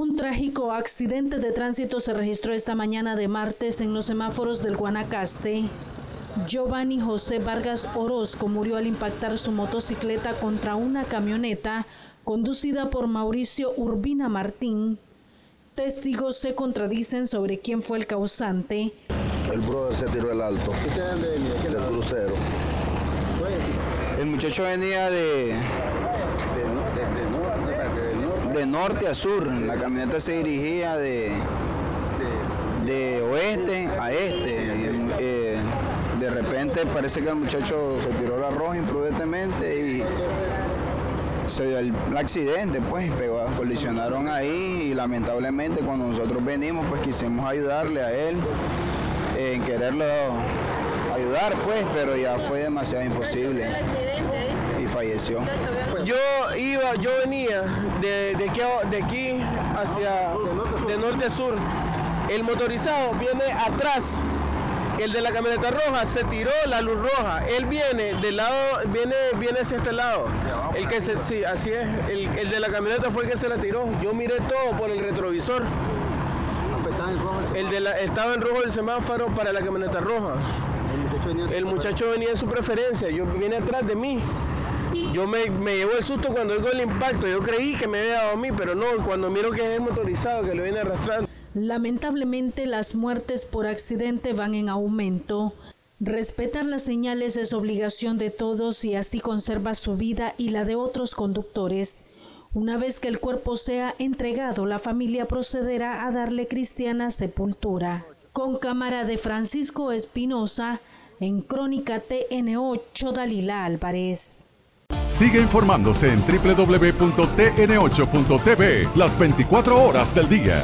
Un trágico accidente de tránsito se registró esta mañana de martes en los semáforos del Guanacaste. Giovanni José Vargas Orozco murió al impactar su motocicleta contra una camioneta conducida por Mauricio Urbina Martín. Testigos se contradicen sobre quién fue el causante. El brother se tiró el alto del crucero. El muchacho venía de, de norte a sur. La camioneta se dirigía de, de oeste a este. Eh, de repente parece que el muchacho se tiró la roja imprudentemente y se dio el, accidente, pues, pegó, colisionaron ahí y lamentablemente cuando nosotros venimos, pues quisimos ayudarle a él, en quererlo ayudar, pues, pero ya fue demasiado imposible falleció. Yo iba, yo venía de, de, aquí, de aquí hacia de norte a sur. El motorizado viene atrás el de la camioneta roja se tiró la luz roja. Él viene del lado, viene, viene hacia este lado. El que se, sí, así es. El, de la camioneta fue el que se la tiró. Yo miré todo por el retrovisor. El de la, estaba en rojo el semáforo para la camioneta roja. El muchacho venía en su preferencia. Yo viene atrás de mí. Yo me, me llevó el susto cuando oigo el impacto. Yo creí que me había dado a mí, pero no. Cuando miro que es motorizado que lo viene arrastrando. Lamentablemente las muertes por accidente van en aumento. Respetar las señales es obligación de todos y así conserva su vida y la de otros conductores. Una vez que el cuerpo sea entregado, la familia procederá a darle cristiana sepultura. Con cámara de Francisco Espinosa, en Crónica TN8, Dalila Álvarez. Sigue informándose en www.tn8.tv las 24 horas del día.